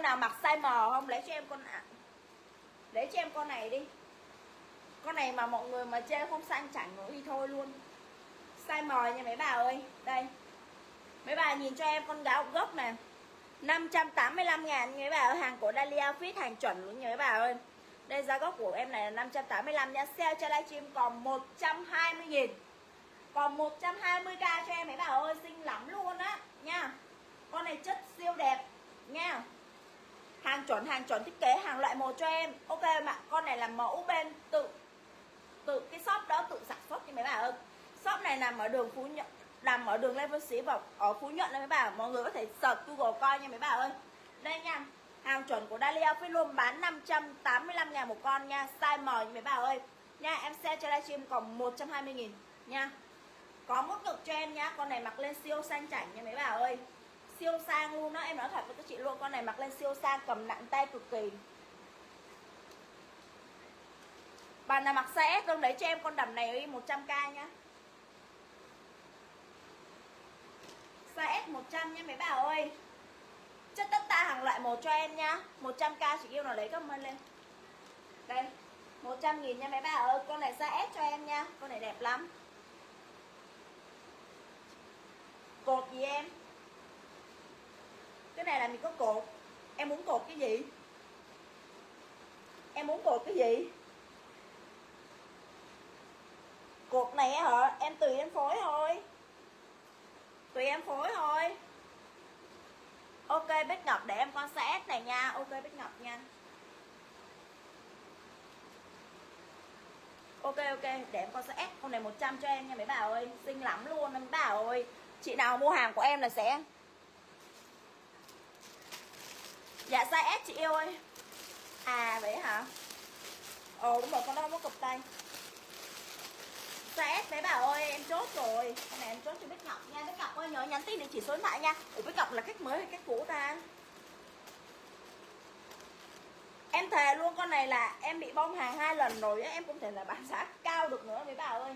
Em nào mặc size M không? Lấy cho em con ạ. Lấy cho em con này đi. Con này mà mọi người mà chê không sang chảnh nữa thì thôi luôn. Size M nha mấy bà ơi. Đây. Mấy bà nhìn cho em con gáo gốc này. 585 ngàn mấy bà ơi. Hàng của Dalia Fit hàng chuẩn luôn nha mấy bà ơi. Đây, giá gốc của em này là 585 nha. Sale cho livestream còn 120 nghìn. Còn 120k cho em mấy bà ơi. Xinh lắm luôn á nha. Con này chất siêu đẹp nha. Hàng chuẩn hàng chuẩn thiết kế, hàng loại một cho em. Ok mà con này là mẫu bên tự Tự cái shop đó, tự sản xuất như mấy bà ơi. Shop này nằm ở đường Phú Nhuận, Nằm ở đường Lê Văn Sĩ và ở Phú Nhuận đây mấy bà. Mọi người có thể search Google coi nha mấy bà ơi. Đây nha, Hàng chuẩn của Dalia Fit luôn bán 585 ngàn một con nha. Size M như mấy bà ơi. Nha, em xe cho livestream còn 120 nghìn nha. Có mức ngực cho em nhá Con này mặc lên siêu sang chảnh nha mấy bà ơi. Siêu sang luôn đó, Em nói thật với các chị luôn, Con này mặc lên siêu sang cầm nặng tay cực kỳ. Bạn nào mặc size S luôn đấy cho em con đầm này đi 100k nhá. Size S 100 nha mấy bà ơi. Chất tất ta hàng loại một cho em nha 100k chị yêu nào lấy comment lên. Đây 100 nghìn nha mấy bà ơi. Con này size S cho em nha. Con này đẹp lắm. Cột gì em? Cái này là mình có cột. Em muốn cột cái gì? Em muốn cột cái gì? Cột này hả? Em tùy em phối thôi. Tùy em phối thôi. Ok Bích Ngọc để em con sát này nha. Ok Bích Ngọc nha. Ok ok, để em con sẽ S Con này 100 cho em nha, mấy bà ơi. Xinh lắm luôn, mấy bà ơi. Chị nào mua hàng của em là sẽ Dạ size S chị yêu ơi. À vậy hả? Ồ, đúng rồi, con đó có cục tay. Size S mấy bà ơi, em chốt rồi. Con này em chốt cho Bích Ngọc nha. Bích Ngọc ơi, nhớ nhắn tin địa chỉ số điện thoại nha. Ủa, Bích Ngọc là khách mới hay khách cũ ta? Em thề luôn, con này là em bị bom hàng hai lần rồi Em không thể là bán giá cao được nữa mấy bà ơi.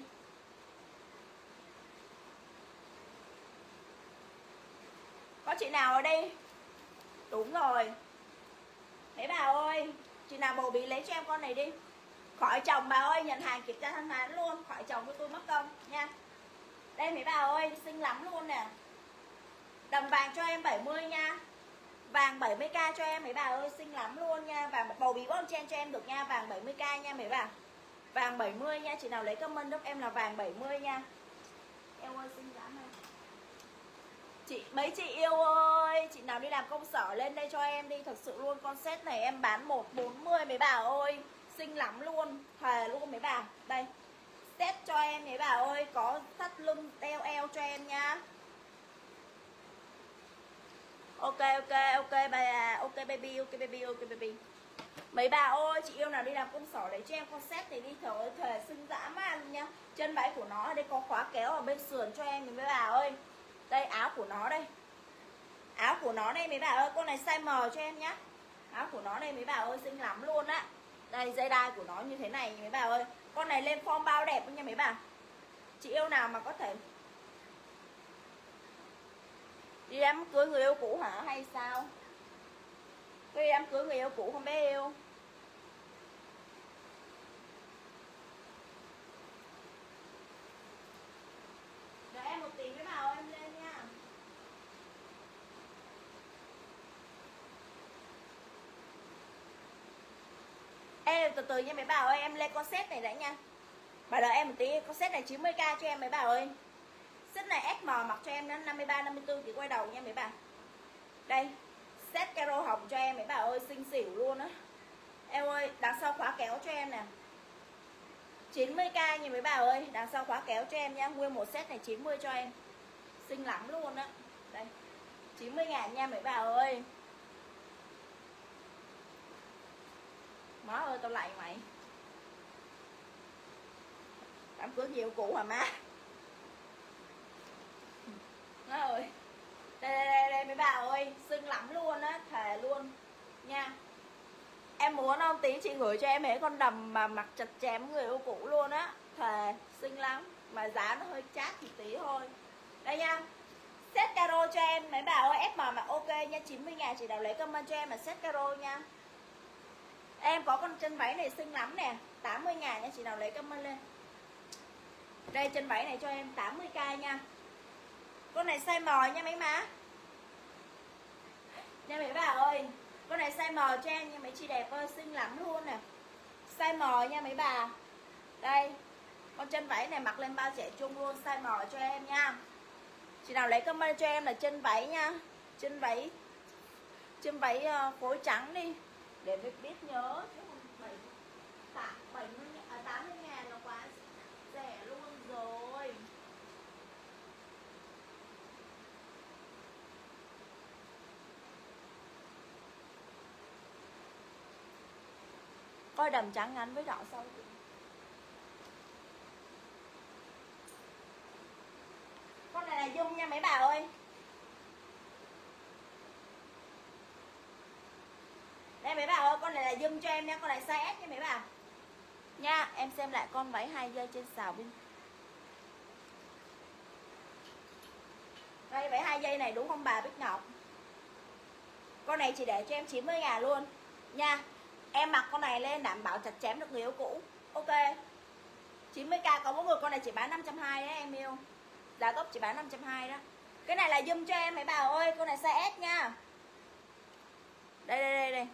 Có chị nào ở đây? Đúng rồi. Mấy bà ơi, Chị nào bầu bí lấy cho em con này đi. Khỏi chồng bà ơi, nhận hàng kiểm tra thanh toán luôn, Khỏi chồng của tôi mất công, nha. Đây mấy bà ơi, xinh lắm luôn nè. Đầm vàng cho em 70 nha. Vàng 70k cho em mấy bà ơi, xinh lắm luôn nha. Và bầu bí bom chen cho em được nha, Vàng 70k nha mấy bà. Vàng 70 nha, Chị nào lấy comment giúp em là vàng 70 nha. Em ơi, xinh lắm. Chị, mấy chị yêu ơi, Chị nào đi làm công sở lên đây cho em đi, Thật sự luôn, con set này em bán 140 mấy bà ơi, Xinh lắm luôn, Thề luôn mấy bà. Đây, Set cho em mấy bà ơi, Có thắt lưng đeo eo cho em nha. Ok ok ok, bà, Ok, baby ok baby ok, baby. Mấy bà ơi, chị yêu nào đi làm công sở lấy cho em con set thì đi thở thề xinh dã man nha. Chân váy của nó đây có khóa kéo ở bên sườn cho em mấy bà ơi. Đây, áo của nó đây. Áo của nó đây mấy bà ơi, Con này size M cho em nhá. Áo của nó đây mấy bà ơi, xinh lắm luôn á. Đây, dây đai của nó như thế này mấy bà ơi. Con này lên form bao đẹp nha mấy bà. Chị yêu nào mà có thể Đi đám cưới người yêu cũ hả? Hay sao? Đi đám cưới người yêu cũ không bé yêu Đợi em một tí với bảo em lên nha từ từ nha mấy bà ơi Em lên con set này đã nha Bà đợi em một tí Con set này 90k cho em mấy bà ơi Set này SM mặc cho em nó 53 54 thì quay đầu nha mấy bà. Đây, set caro hồng cho em mấy bà ơi xinh xỉu luôn á. Em ơi, đằng sau khóa kéo cho em nè. 90k nha mấy bà ơi, đằng sau khóa kéo cho em nha. Nguyên một set này 90 cho em. Xinh lắm luôn á. Đây. 90 ngàn nha mấy bà ơi. Má ơi tao lạy mày. Đám cưới nhiều cũ hả má? má ơi. Đây, đây, đây, đây mấy bà ơi Xinh lắm luôn á Thề luôn. Nha. Em muốn không tí chị gửi cho em mấy con đầm mà mặc chặt chém người yêu cũ luôn á Thề xinh lắm. Mà giá nó hơi chát thì tí thôi. Đây nha. Set caro cho em mấy bà ơi SM mà ok nha 90 ngàn chị nào lấy comment cho em mà set caro nha. Em có con chân váy này xinh lắm nè 80 ngàn nha, chị nào lấy comment lên. Đây, chân váy này cho em 80k nha. Con này size M nha, mấy má. Nha, mấy bà ơi, Con này size M cho em nha, mấy chị đẹp ơi, Xinh lắm luôn nè. Size M nha, mấy bà. Đây, Con chân váy này mặc lên bao trẻ trung luôn, Size M cho em nha. Chị nào lấy comment cho em là chân váy nha. Chân váy Chân váy ờ, phối trắng đi để mình biết nhớ bảy bảy mươi à, tám mươi ngàn là quá rẻ luôn rồi. Coi đầm trắng ngắn với đỏ xong con này là dung nha, mấy bà ơi Đây mấy bà ơi, con này dung cho em nha, con này size S nha mấy bà. Nha, em xem lại con váy hai dây trên xào bên Đây váy hai dây này đúng không bà Bích Ngọc? Con này chỉ để cho em 90 ngàn luôn. Nha Em mặc con này lên đảm bảo chặt chém được người yêu cũ. Ok. 90k có mỗi người con này chỉ bán 520 đấy em yêu. Giá gốc chỉ bán 520 đó. Cái này là dùm cho em mấy bà ơi Con này size S nha. Đây đây đây đây.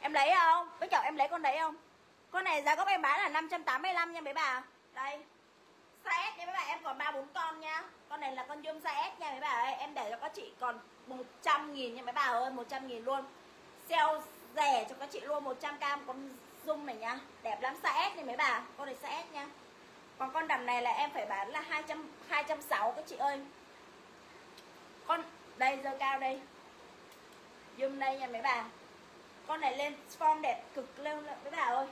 Em lấy không? Với chồng em lấy con đấy không? Con này giá gốc em bán là 585 nha mấy bà. Đây. Size S nha mấy bà, em còn 3-4 con nha. Con này là con dùm size S nha mấy bà ơi. Em để cho các chị còn 100 nghìn nha mấy bà ơi 100 nghìn luôn. Sale rẻ cho các chị luôn 100k con dung này nha. Đẹp lắm, size S nha mấy bà. Con này size S nha. Còn con đầm này là em phải bán là 200 260 các chị ơi. Con, Đây, dơ cao đây. Dùm đây nha mấy bà. Con này lên form đẹp cực lên mấy bà ơi.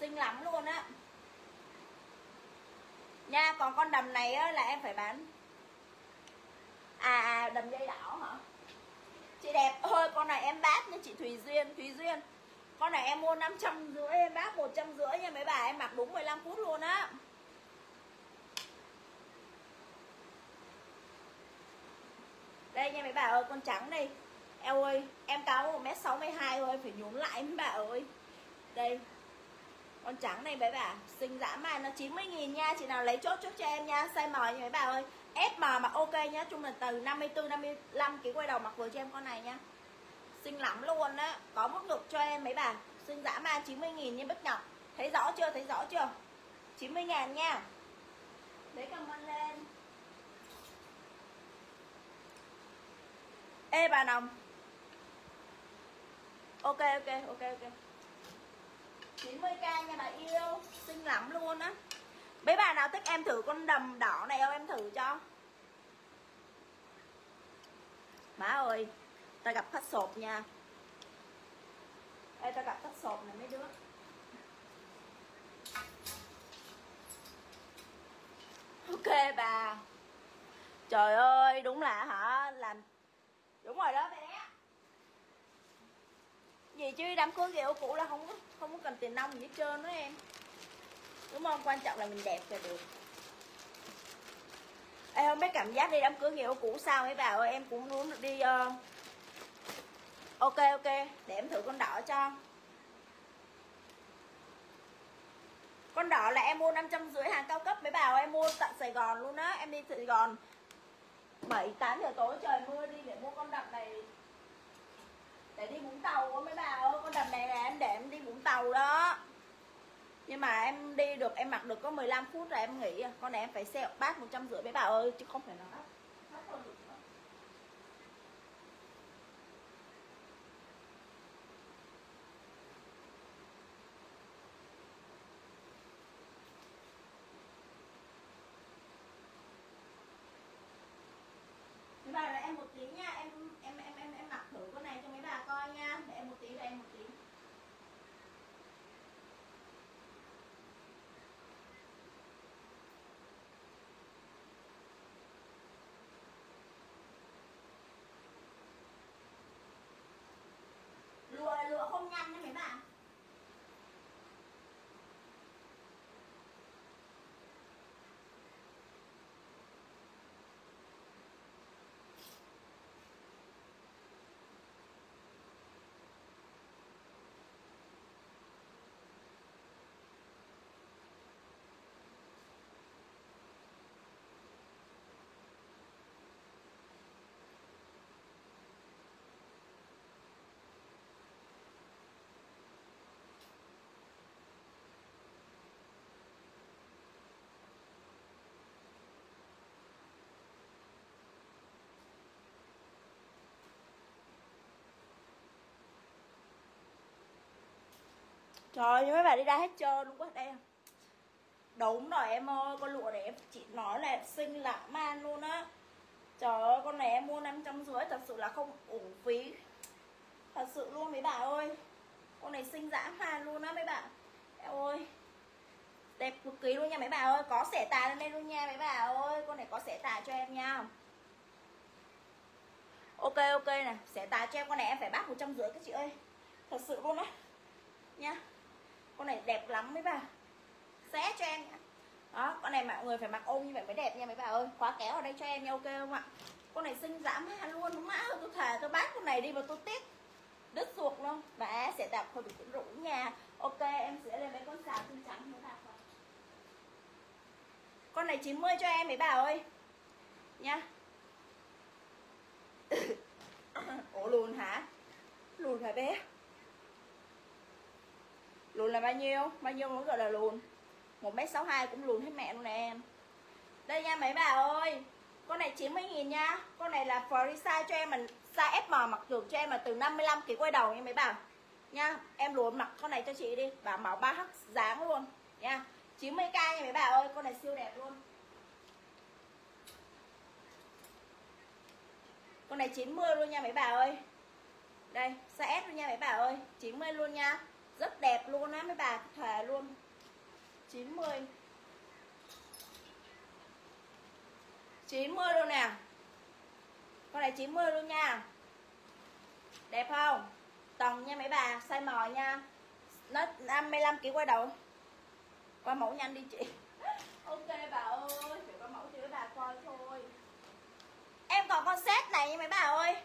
Xinh lắm luôn á. Nha còn con đầm này á, là em phải bán. À, à đầm dây đỏ hả? Chị đẹp ơi con này em bát nha chị Thùy Duyên Thùy Duyên. Con này em mua 500 rưỡi em bát 100 rưỡi nha mấy bà em mặc đúng 15 phút luôn á. Đây nha mấy bà ơi con trắng đây Eo ơi, em cao 1m62 thôi, phải nhún lại mấy bà ơi. Đây, con trắng này mấy bà, xinh dã man, nó 90 nghìn nha, chị nào lấy chốt chốt cho em nha size M nha mấy bà ơi. SM mà ok nhá Trung là từ 54 55 kg quay đầu mặc vừa cho em con này nha xinh lắm luôn á, có mức ngực cho em mấy bà, xinh dã man 90 nghìn nha Bích Ngọc thấy rõ chưa, thấy rõ chưa? 90 ngàn nha. Lấy comment lên. Ê, bà Nồng Ok ok ok ok. 90k nha bà yêu. Xinh lắm luôn á. Mấy bà nào thích em thử con đầm đỏ này không? Em thử cho. Má ơi, Ta gặp khách sộp nha. Ê, ta gặp khách sộp này mấy đứa. Ok bà. Trời ơi, đúng là hả? Làm Đúng rồi đó, bé gì chứ đám cưới kiểu cũ là không không có cần tiền nông gì hết trơn đó em. Đúng không? Quan trọng là mình đẹp là được. Em không biết cảm giác đi đám cưới kiểu cũ sao ấy bảo ơi, em cũng muốn được đi uh... ok ok, để em thử con đỏ cho. Con đỏ là em mua năm trăm rưỡi hàng cao cấp mấy bảo em mua tận sài gòn luôn á, em đi sài gòn 7 8 giờ tối trời mưa đi để mua con đậm này để đi Vũng Tàu á, mấy bà ơi, con đầm này là em để em đi Vũng Tàu đó. Nhưng mà em đi được, em mặc được có 15 phút rồi em nghĩ à. con này em phải xe bát một trăm rưỡi mấy bà ơi, chứ không phải nó mấy bà là em một tí nha em em em em em mặc thử con này cho mấy bà coi nha để em một tí để em một tí trời ơi mấy bà đi ra hết trơn luôn quá đây. Đúng rồi em ơi con lụa này em chị nói là xinh lãng man luôn á. Trời ơi con này em mua năm trăm rưỡi thật sự là không uổng phí. Thật sự luôn mấy bà ơi. Con này xinh dã man luôn á mấy bà, em ơi đẹp cực kỳ luôn nha mấy bà ơi. Có sẻ tài lên đây luôn nha mấy bà ơi. Con này có sẻ tài cho em nha. Ok ok nè Sẻ tài cho em. Con này em phải bác một trăm rưỡi các chị ơi. Thật sự luôn á. Nha con này đẹp lắm mấy bà. Xé cho em đó, con này mọi người phải mặc ôm như vậy mới đẹp nha mấy bà ơi. Khóa kéo ở đây cho em nha, ok không ạ? Con này xinh dã man luôn má tôi thề, tôi bán con này đi mà tôi tiếc. Đứt ruột luôn. Và sẽ đạp hơi bị cũng rũ nha. Ok, em sẽ lên mấy con xào xinh trắng mấy bà. Con này 90 cho em mấy bà ơi. Nha. Ủa, lùn hả? Lùn hả bé? Lùn là bao nhiêu? Bao nhiêu mới gọi là lùn? Một m sáu hai cũng lùn hết mẹ luôn nè em. Đây nha, mấy bà ơi. Con này 90 nghìn nha. Con này là free size cho em mình size SM mặc được cho em là từ 55 kg quay đầu nha mấy bà. Nha, em luôn mặc con này cho chị đi. Bảo màu 3H dáng luôn. Nha 90k nha mấy bà ơi. Con này siêu đẹp luôn. Con này 90 luôn nha mấy bà ơi. Đây, size S luôn nha mấy bà ơi. 90 luôn nha rất đẹp luôn á mấy bà thề luôn. 90 90 luôn nè. Con này 90 luôn nha. Đẹp không? Tầng nha mấy bà size mò nha. Nó 55 kg quay đầu. Qua mẫu nhanh đi chị. Ok bà ơi chỉ có mẫu mấy bà coi thôi. Em còn con set này nha mấy bà ơi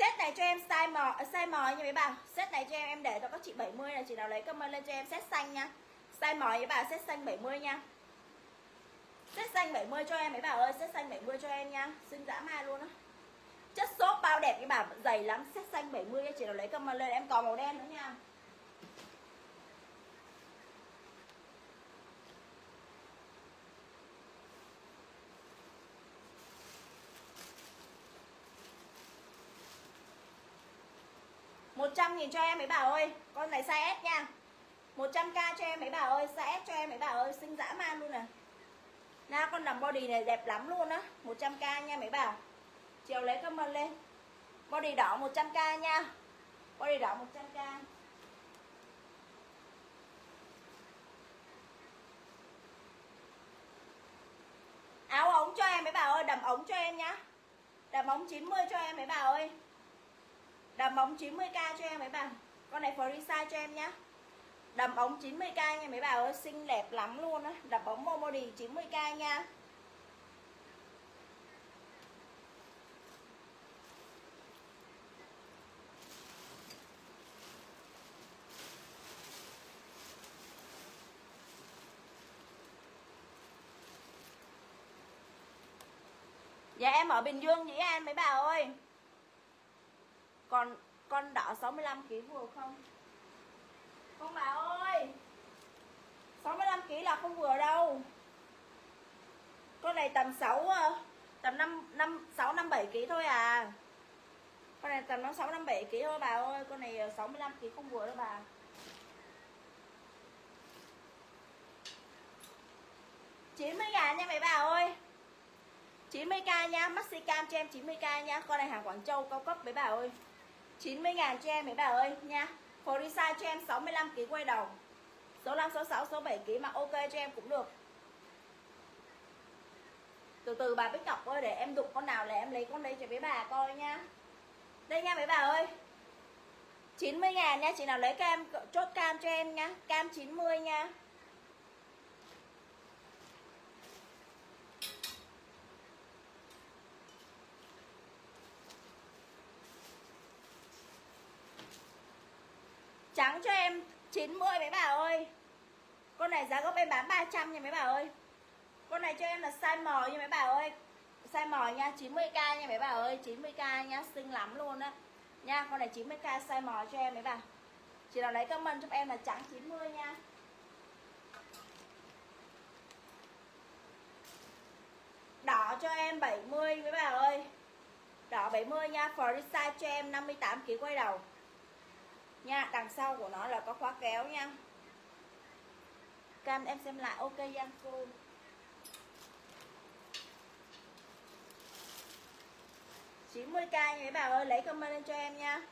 set này cho em size m ờ, size m nha mấy bà set này cho em em để cho các chị 70 là chị nào lấy comment lên cho em set xanh nha. Size m với bà set xanh 70 nha. Set xanh 70 cho em mấy bà ơi, set xanh 70 cho em nha. Xinh dã man luôn á. Chất xốp bao đẹp cái bà dày lắm. Set xanh 70 chị nào lấy comment lên, em còn màu đen nữa nha. Một trăm nghìn cho em mấy bà ơi. Con này size S nha. 100k cho em mấy bà ơi. Size S cho em mấy bà ơi. Xinh dã man luôn nè Nha con đầm body này đẹp lắm luôn á. 100k nha mấy bà Chiều lấy comment lên. Body đỏ 100k nha. Body đỏ 100k Áo ống cho em mấy bà ơi. Đầm ống cho em nhá. Đầm ống 90 cho em mấy bà ơi. Đầm ống 90k cho em mấy bà. Con này free size cho em nhá. Đầm ống 90k nha mấy bà ơi, Xinh đẹp lắm luôn á. Đầm ống Momody 90k nha. Dạ em ở Bình Dương Dĩ An mấy bà ơi? Còn con đỏ 65 kg vừa không? Con bà ơi! 65 kg là không vừa đâu. Con này tầm 6 ờ, Tầm 5, 5 6 5 7 kg thôi à. Con này tầm 6 5 7 kg thôi bà ơi. Con này ờ, 65 kg không vừa đâu bà. chín mươi ngàn nha mấy bà ơi. 90k nha Maxi cam cho em 90k nha. Con này hàng Quảng Châu cao cấp mấy bà ơi. 90 ngàn cho em mấy bà ơi nha. Free size cho em 65kg quay đầu. Số 5, số 6, số 7kg mà ok cho em cũng được. Từ từ bà Bích Ngọc ơi để em đụng con nào là em lấy con đây cho mấy bà coi nha. Đây nha mấy bà ơi. 90 ngàn nha Chị nào lấy cam chốt cam cho em nha. Cam 90 nha. Trắng cho em 90 mấy bà ơi. Con này giá gốc em bán 300 nha mấy bà ơi. Con này cho em là size mò nha mấy bà ơi. Size mò nha 90k nha mấy bà ơi. 90k nha, xinh lắm luôn á. Nha, con này 90k size mò cho em mấy bà. Chị nào lấy comment giúp em là trắng 90 nha. Đỏ cho em 70 mấy bà ơi. Đỏ 70 nha For size cho em 58kg quay đầu nha, đằng sau của nó là có khóa kéo nha. Cam, em xem lại. Ok, giang, cô 90k mấy bà ơi, lấy comment lên cho em nha.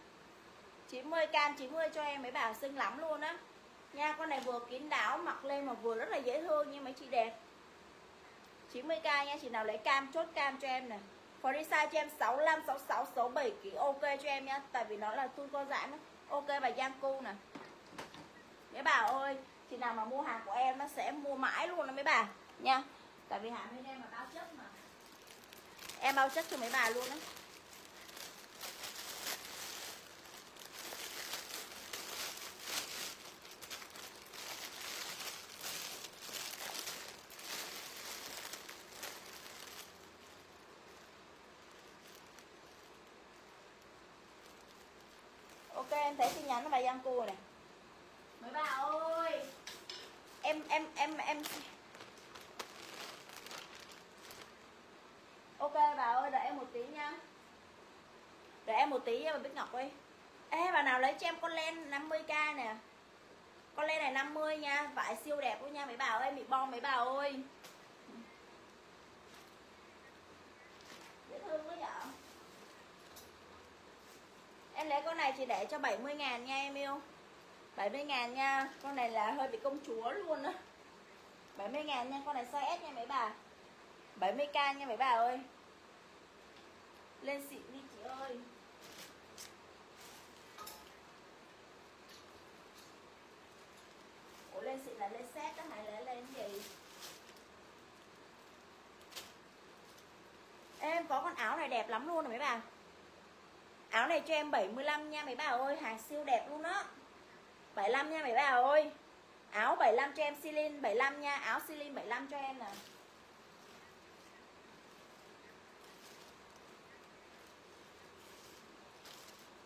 90 cam 90 cho em, mấy bà xinh lắm luôn á. Nha, con này vừa kín đáo, mặc lên mà vừa rất là dễ thương nha, mấy chị đẹp. 90k nha, chị nào lấy cam, chốt cam cho em này có đi size cho em 65 66 67 kg ok cho em nha, tại vì nó là tôi co giãn ok, bà Giang Cu nè. Mấy bà ơi chị nào mà mua hàng của em nó sẽ mua mãi luôn đó mấy bà, nha. Tại vì hàng bên em là bao chất mà. Em bao chất cho mấy bà luôn đấy. Ok em thấy tin nhắn của bà Giang Cua này. Mấy bà ơi em em em em. Ok bà ơi đợi em một tí nha. Đợi em một tí nha bà Bích Ngọc ơi. Ê bà nào lấy cho em con len 50k nè. Con len này 50 nha Vải siêu đẹp luôn nha mấy bà ơi Bị bom mấy bà ơi Dễ thương quá nhở chị để cho 70 ngàn nha em yêu. 70 ngàn nha, Con này là hơi bị công chúa luôn á. 70 ngàn nha, Con này size S nha mấy bà. 70k nha mấy bà ơi. Lên xịn đi chị ơi. Ủa, lên xịn là lên set đó hay là lên gì? Em, có con áo này đẹp lắm luôn rồi mấy bà. Áo này cho em 75 nha, mấy bà ơi, Hàng siêu đẹp luôn đó 75 nha, mấy bà ơi. Áo 75 cho em, Celine 75 nha, Áo Celine 75 cho em nè.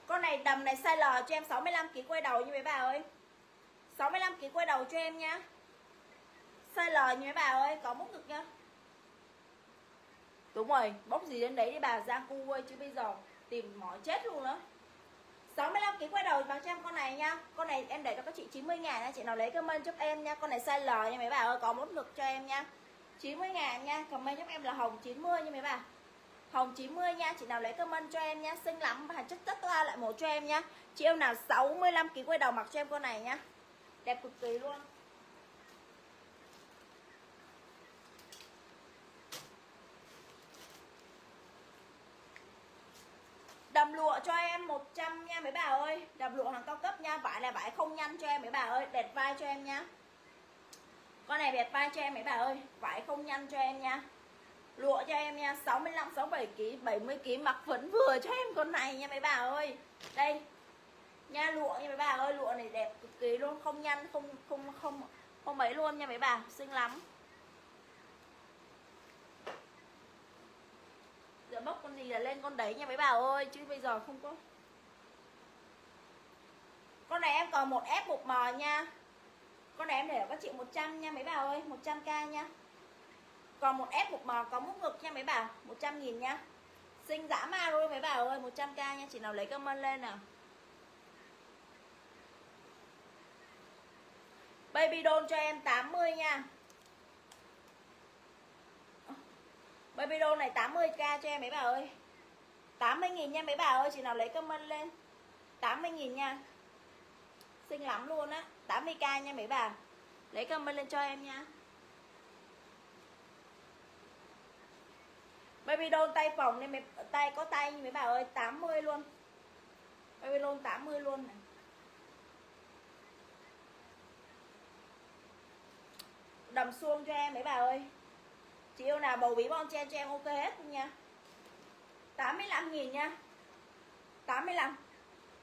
Con này đầm này size L cho em 65 kg quay đầu như mấy bà ơi. 65 kg quay đầu cho em nha. Size L như mấy bà ơi, Có múc ngực nha. Đúng rồi Bốc gì đến đấy đi bà, Giang Cu ơi, Chứ bây giờ tìm mỏi chết luôn đó. 65 kg quay đầu bằng cho em con này nha. Con này em để cho các chị 90 ngàn nha. Chị nào lấy comment giúp em nha. Con này size L nha mấy bà ơi, Có mốt lực cho em nha. 90 ngàn nha. Comment giúp em là hồng 90 nha mấy bà. Hồng 90 nha. Chị nào lấy comment cho em nha. Xinh lắm. Và chất chất toa lại một cho em nha. Chị em nào 65 kg quay đầu mặc cho em con này nha. Đẹp cực kỳ luôn. Đầm lụa cho em 100 nha mấy bà ơi. Đầm lụa hàng cao cấp nha Vải là vải không nhăn cho em mấy bà ơi. Đẹp vai cho em nha. Con này đẹp vai cho em mấy bà ơi. Vải không nhăn cho em nha. Lụa cho em nha 65, 67 kg 70 kg mặc vẫn vừa cho em con này nha mấy bà ơi. Đây. Nha lụa nha mấy bà ơi. Lụa này đẹp cực kỳ luôn Không nhăn, không không không không mấy luôn nha mấy bà. Xinh lắm. Giờ bốc con gì là lên con đấy nha mấy bà ơi, chứ bây giờ không có. Con này em còn một f một m nha. Con này em để các chị 100 nha mấy bà ơi 100k nha. Còn một f một m có mút ngực nha mấy bà 100 nghìn nha. Xinh dã ma luôn mấy bà ơi 100k nha, chị nào lấy comment lên nào. Baby doll cho em 80 nha. Baby doll này 80k cho em mấy bà ơi. 80.000 nha mấy bà ơi Chị nào lấy comment lên. 80.000 nha. Xinh lắm luôn á 80k nha mấy bà. Lấy comment lên cho em nha. Baby doll tay phòng nên mấy, tay có tay như mấy bà ơi 80 luôn. Baby doll 80 luôn này. Đầm xuông cho em mấy bà ơi. Chị yêu nào bầu bí bon chen cho em ok hết luôn nha 85 nghìn nha. 85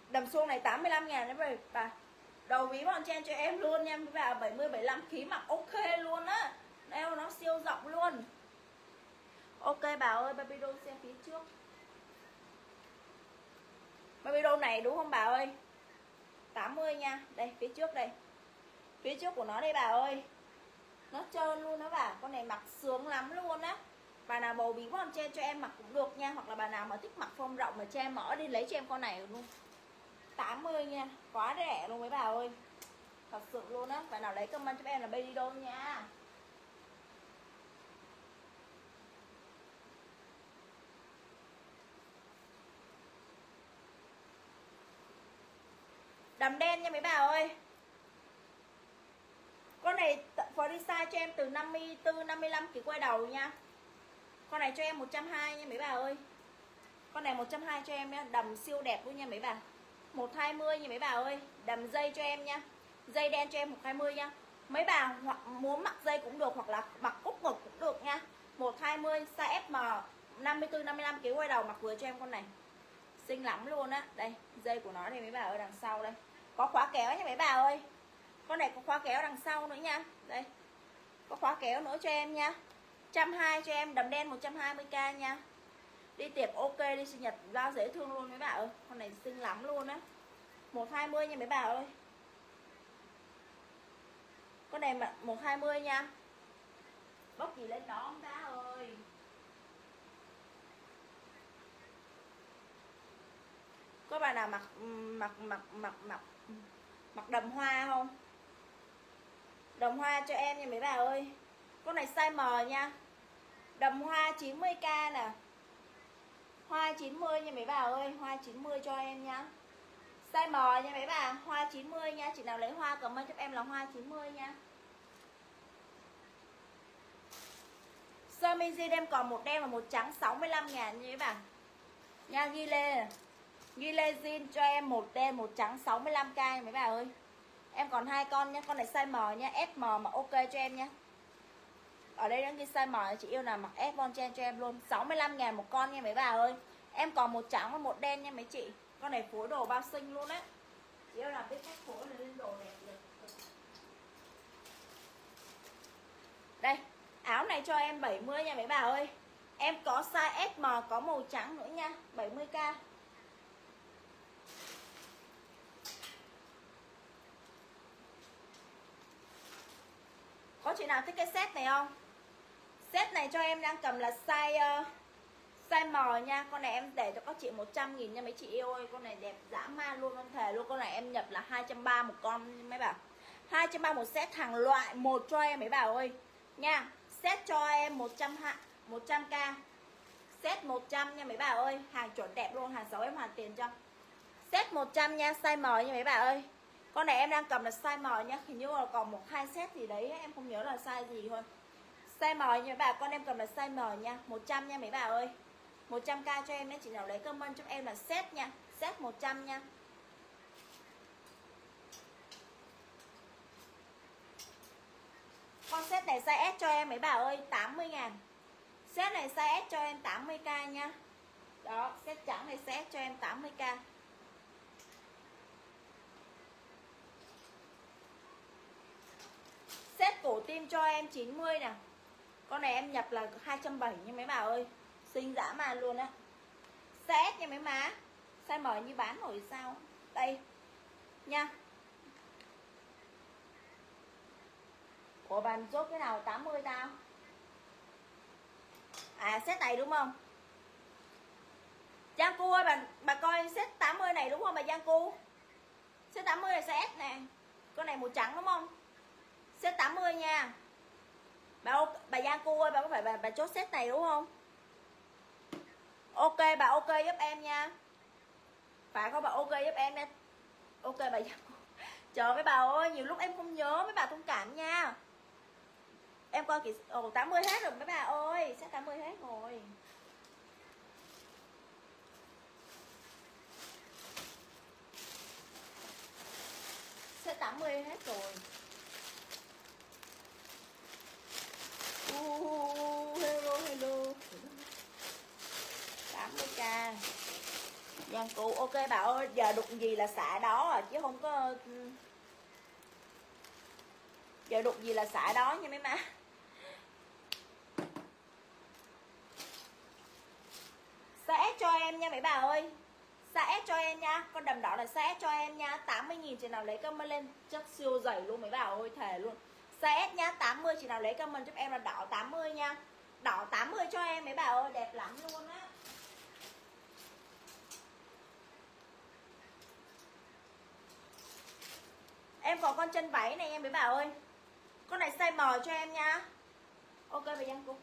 Đầm xuông này 85 ngàn đấy bà, bà Đầu ví bon chen cho em luôn nha. Và 70 75 khí mặc ok luôn á. Eo nó siêu rộng luôn. Ok bà ơi baby doll xem phía trước. Baby doll này đúng không bà ơi? 80 nha. Đây phía trước đây. Phía trước của nó đây bà ơi nó trơn luôn đó bà. Con này mặc sướng lắm luôn á. Bà nào bầu bí quá che cho em mặc cũng được nha. Hoặc là bà nào mà thích mặc phong rộng mà che mở đi, lấy cho em con này luôn. 80 nha. Quá rẻ luôn mấy bà ơi. Thật sự luôn á. Bà nào lấy comment cho em là baby doll nha. Đầm đen nha mấy bà ơi. Con này đi size cho em từ 54 55 kg quay đầu nha. Con này cho em 120 nha, mấy bà ơi. Con này 120 cho em nha đầm siêu đẹp luôn nha, mấy bà. 120 nha, mấy bà ơi. Đầm dây cho em nha dây đen cho em 120 nha mấy bà hoặc muốn mặc dây cũng được, hoặc là mặc cúc ngực cũng được nha. 120 size FM 54 55 kg quay đầu mặc vừa cho em con này. Xinh lắm luôn á. Đây, dây của nó đây mấy bà ơi, đằng sau đây. Có khóa kéo nha, mấy bà ơi. Con này có khóa kéo đằng sau nữa nha. Đây có khóa kéo nữa cho em nha. 120 cho em, đầm đen 120k nha. Đi tiệc ok, đi sinh nhật giao dễ thương luôn mấy bà ơi con này xinh lắm luôn á. 120 nha mấy bà ơi. Con này mà 120 nha. Bóc gì lên đó ông ta ơi. Có bà nào mặc mặc mặc mặc mặc mặc đầm hoa không? Đồng hoa cho em nha mấy bà ơi. Con này size M nha. Đầm hoa 90k nè. Hoa 90 nha mấy bà ơi, hoa 90 cho em nha. Size M nha mấy bà, hoa 90 nha. Chị nào lấy hoa comment giúp em là hoa 90 nha. Sơ mini đem còn một đen và một trắng 65 ngàn nha mấy bà. Nha ghi lê. Ghi lê jean cho em một đen, một trắng 65k nha mấy bà ơi. Em còn hai con nha Con này size M nha SM mà ok cho em nha Ở đây đang ghi size M, Chị yêu nào mặc S bon cho em luôn. 65 ngàn một con nha mấy bà ơi. Em còn một trắng và một đen nha mấy chị. Con này phối đồ bao xinh luôn á. Chị yêu nào biết cách phối là lên đồ đẹp được. Đây, Áo này cho em 70 nha mấy bà ơi. Em có size SM có màu trắng nữa nha 70k Có chị nào thích cái set này không? Set này cho em đang cầm là size uh, Size mò nha. Con này em để cho các chị 100 nghìn nha mấy chị yêu ơi. Con này đẹp dã man luôn con thề luôn. Con này em nhập là 230 một con mấy bà 230 một set hàng loại một cho em mấy bà ơi. Nha Set cho em 100 100k Set 100 nha mấy bà ơi. Hàng chuẩn đẹp luôn Hàng xấu em hoàn tiền cho. Set 100 nha Size M nha mấy bà ơi. Con này em đang cầm là size M nha Hình như là còn một hai set gì đấy, Em không nhớ là size gì thôi. Size M nha bà, Con em cầm là size M nha 100 nha mấy bà ơi. 100k cho em nhé Chị nào lấy comment cho em là set nha, Set 100 nha. Con set này size S cho em mấy bà ơi 80 ngàn. Set này size S cho em 80k nha Đó, set trắng này size S cho em 80k Kim cho em 90 nè Con này em nhập là 270 nha mấy bà ơi. Xinh dã man luôn á. Size nha mấy má. Size mở như bán nổi sao. Đây. Nha. Ủa bạn chốt cái nào 80 tao? À set này đúng không? Giang Cu ơi bà, bà coi set 80 này đúng không bà Giang Cu? Set 80 là size nè. Con này màu trắng đúng không? Set 80 nha. Bà, bà Giang Cu ơi bà có phải bà, bà chốt set này đúng không? Ok bà ok giúp em nha. Phải không? Bà ok giúp em nha. Ok bà Giang Cu. Trời mấy bà ơi nhiều lúc em không nhớ mấy bà thông cảm nha. Em coi kỹ ồ 80 hết rồi mấy bà ơi set 80 hết rồi. Set 80 hết rồi. Hello hello. 80k Giang cụ ok bà ơi, giờ đụng gì là xả đó à chứ không có, giờ đụng gì là xả đó nha mấy má. Sẽ cho em nha mấy bà ơi. Sẽ cho em nha, Con đầm đỏ là sẽ cho em nha. 80 nghìn chị nào lấy comment lên Chắc siêu dày luôn mấy bà ơi, thề luôn. CS nha 80 chị nào lấy comment giúp em là đỏ 80 nha. Đỏ 80 cho em mấy bà ơi, Đẹp lắm luôn á. Em có con chân váy này em mấy bà ơi. Con này size mờ cho em nha Ok bà Giang Cung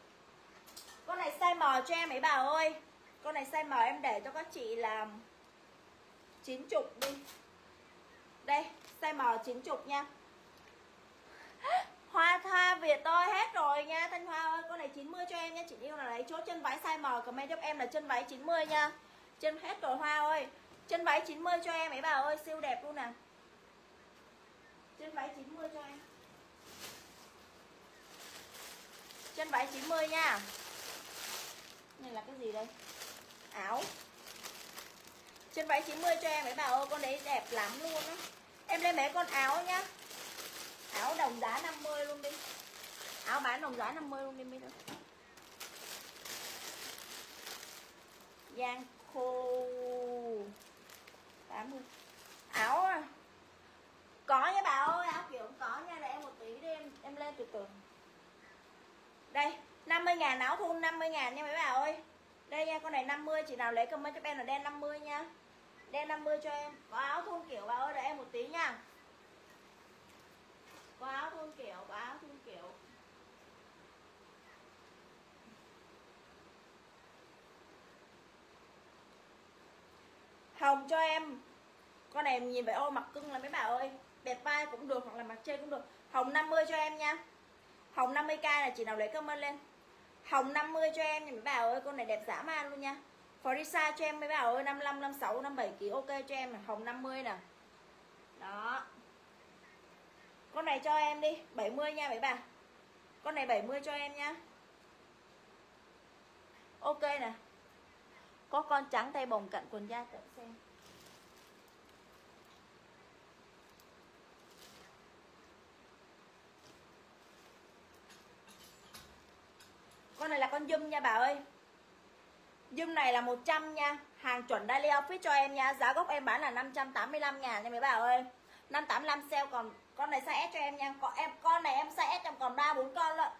Con này size mờ cho em mấy bà ơi. Con này size mờ em để cho các chị là 90 đi. Đây, size mờ 90 nha. Hoa Việt ơi, hết rồi nha. Thanh Hoa ơi, con này 90 cho em nha. Chị yêu là lấy chốt chân váy size M comment giúp em là chân váy 90 nha. Chân hết rồi, Hoa ơi. Chân váy 90 cho em ấy, bà ơi. Siêu đẹp luôn nè. Chân váy 90 cho em. Chân váy 90 nha. Này là cái gì đây? Áo. Chân váy 90 cho em ấy, bà ơi. Con đấy đẹp lắm luôn á. Em lên mấy con áo nhá áo đồng giá 50 luôn đi. Áo bán đồng giá 50 luôn đi mấy đứa. Giang khô. 80 áo à. có nha bà ơi áo kiểu có nha để em một tí đi em, em lên từ từ. Đây 50 ngàn áo thun 50 ngàn nha mấy bà ơi. Đây nha con này 50 chị nào lấy comment cho em là đen 50 nha. Đen 50 cho em. Có áo thun kiểu bà ơi để em một tí nha có áo thun kiểu có áo thun kiểu. Hồng cho em. Con này nhìn vậy ô mặt cưng là mấy bà ơi. Đẹp vai cũng được, hoặc là mặt trên cũng được. Hồng 50 cho em nha. Hồng 50k là chị nào lấy comment lên. Hồng 50 cho em nha mấy bà ơi, con này đẹp dã man luôn nha. Forisa cho em mấy bà ơi 55 56 57 kg ok cho em hồng 50 nè đó con này cho em đi 70 nha mấy bà. Con này 70 cho em nha. Ok nè. Có con trắng tay bồng cận quần da tự xem. Con này là con dâm nha bà ơi. Dâm này là 100 nha. Hàng chuẩn daily outfit cho em nha. Giá gốc em bán là 585 ngàn nha mấy bà ơi. 585 sale còn con này size S cho em nha. Có em, con này em size S em còn ba, bốn con lận.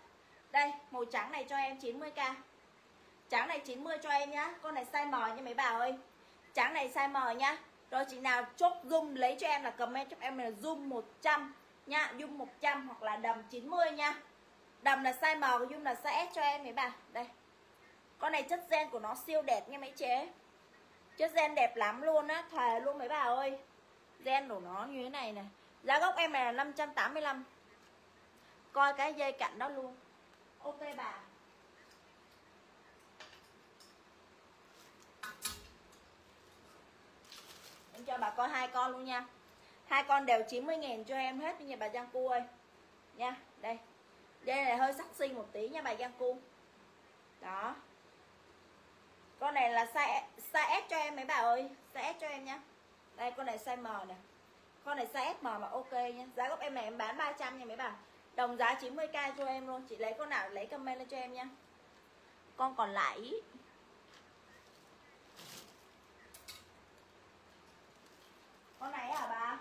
Đây, màu trắng này cho em 90k trắng này 90 cho em nhá. Con này size M nha, mấy bà ơi. Trắng này size M nhá. Rồi chị nào chốt zoom lấy cho em là comment cho em là zoom 100 nha zoom 100 hoặc là đầm 90 nha đầm là size M, zoom là size S cho em, mấy bà. Đây. Con này chất gen của nó siêu đẹp nha, mấy chế chất gen đẹp lắm luôn á. Thề luôn, mấy bà ơi. Gen của nó như thế này này giá gốc em này là 585 coi cái dây cạnh đó luôn. Ok bà. Em cho bà coi hai con luôn nha. Hai con đều 90 ngàn cho em hết nha bà Giang Cu ơi. Nha đây. Dây này hơi sắc xinh một tí nha bà Giang Cu. Đó. Con này là size size S cho em mấy bà ơi? Size S cho em nha. Đây con này size M nè con này size SM mà ok nha giá gốc em này em bán 300 nha mấy bà. Đồng giá 90k cho em luôn. Chị lấy con nào, lấy comment lên cho em nha con còn lại con này à bà?